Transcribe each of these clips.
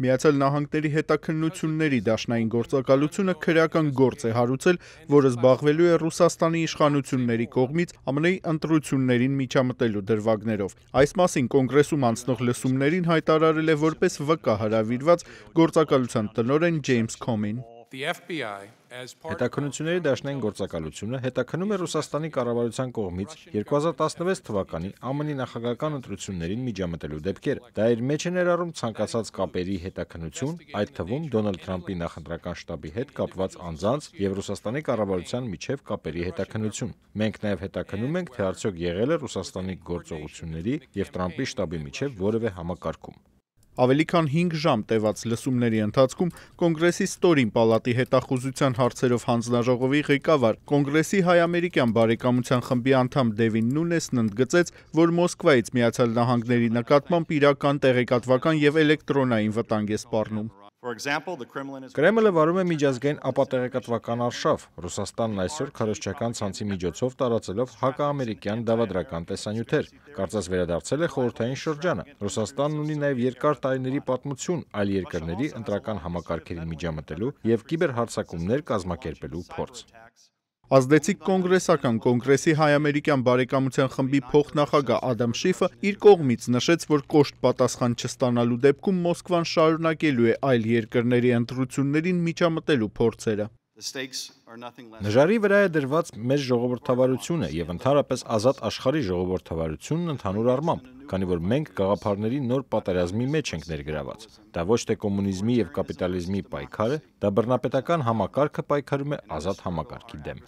Միացյալ Նահանգների հետաքննությունների դաշնային գործակալությունը քրեական գործ է հարուցել, որը զբաղվելու է Ռուսաստանի իշխանությունների կողմից ԱՄՆ-ի ընտրություններին միջամտելու դրվագներով։ Այս մասին կոնգրեսում անցնող լսումներին հայտարարել է որպես վկա հրավիրված գործակալության տնօրեն Ջեյմս Քոմին։ Հետաքննությունների դաշնային գործակալությունը հետաքննում է Ռուսաստանի կառավարության կողմից 2016 թվականի ԱՄՆ-ի նախագահական ընտրություններին միջամտելու դեպքերը։ Դա իր մեջ է ներառում ցանկացած կապերի հետաքննություն, այդ թվում Դոնալդ Թրամփի նախընտրական շտաբի հետ կապված անձանց եւ Ռուսաստանի կառավարության միջև կապերի հետաքննություն։ Մենք նաեւ հետաքննում ենք, թե արդյոք եղել է Ռուսաստանի գործողությունների եւ Թրամփի շտաբի միջև որևէ համակարգում։ Ավելի քան 5 ժամ տևած լսումների ընթացքում Կոնգրեսի Ստորին պալատի հետախուզության հարցերով հանձնաժողովի ղեկավար, Կոնգրեսի հայ-ամերիկյան բարեկամության խմբի անդամ Դևին Նունեսն ընդգծեց, որ Մոսկվայից Միացյալ Նահանգների նկատմամբ իրական տեղեկատվական եւ էլեկտրոնային վտանգ է սպառնում։ Կրեմլը վարում է միջազգային ապատեղեկատվական արշավ, Ռուսաստանն այսօր քարոզչական ցանցի միջոցով տարածելով հակաամերիկյան դավադրական տեսանյութեր։ Կարծես վերադարձել է խորհրդային շրջանը։ Ռուսաստանն ունի նաև երկար տարիների պատմություն այլ երկրների ընտրական համակարգերին միջամտելու եւ կիբերհարձակումներ կազմակերպելու փորձ։ Ազդեցիկ կոնգրեսական կոնգրեսի հայ-ամերիկյան բարեկամության խմբի փոխնախագահ Ադամ Շիֆը իր կողմից նշեց, որ կոշտ պատասխան չստանալու դեպքում Մոսկվան շարունակելու է այլ երկրների ընտրություններին միջամտելու փորձերը։ Նժարի վրա է դրված մեր ժողովրդավարությունը եւ ընդհանրապես ազատ աշխարհի ժողովրդավարությունն ընդհանուր առմամբ, քանի որ մենք գաղափարների նոր պատերազմի մեջ ենք ներգրաված։ Դա ոչ թե կոմունիզմի եւ կապիտալիզմի պայքար է, դա բռնապետական համակարգը պայքարում է ազատ համակարգի դեմ։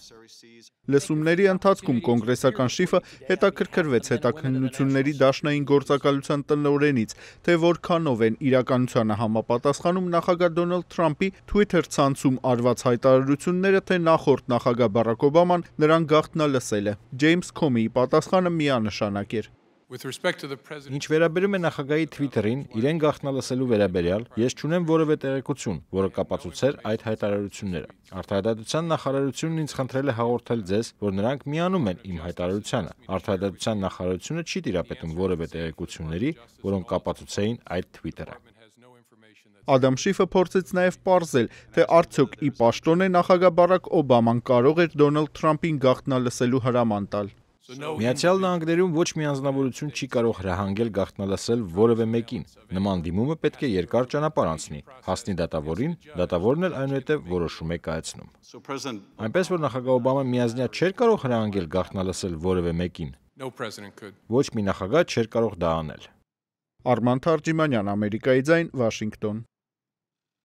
Լսումների ընթացքում կոնգրեսական շիֆը հետաքրքրվեց հետաքննությունների դաշնային գործակալության տնօրենից, թե որքանով են իրականությանը համապատասխանում նախագահ Դոնալդ Թրամփի Twitter ցանցում արված հայտարարությունները, թե նախորդ նախագահ Բարակ Օբաման նրան գաղտնալսել է։ Ջեյմս Քոմիի պատասխանը միանշանակ էր։ Ինչ վերաբերում է նախագահի Twitter-ին, իրեն գաղտնալսելու վերաբերյալ, ես չունեմ որևէ տեղեկություն, որը կապացուցեր այդ հայտարարությունները։ Արտահայտության նախարարությունն ինձ խնդրել է հաղորդել ձեզ, որ նրանք միանում են իմ հայտարարությանը։ Արտահայտության նախարարությունը չի տիրապետում որևէ տեղեկությունների, որոնք կապացուցեին այդ Twitter-ը։ Ադամ Շիֆը փորձեց նաև ողջել, թե արդյոք ի պաշտոն է նախագահ Բարակ Օբաման կարող էր Դոնալդ Թրամփին գաղտնալսելու հրաման տալ։ Միացյալ Նահանգներում ոչ մի անձնավորություն չի կարող հրահանգել գաղտնալսել որևէ մեկին։ Նման դիմումը պետք է երկար ճանապարհ անցնի, հասնի դատավորին, դատավորն էլ այնուհետև որոշում է կայացնում։ Այնպես որ նախագահ Օբաման միազնյա չէր կարող հրահանգել գաղտնալսել որևէ մեկին։ Ոչ մի նախագահ չէր կարող դա անել։ Արման Թարջիմանյան, Ամերիկայի ձայն, Վաշինգտոն։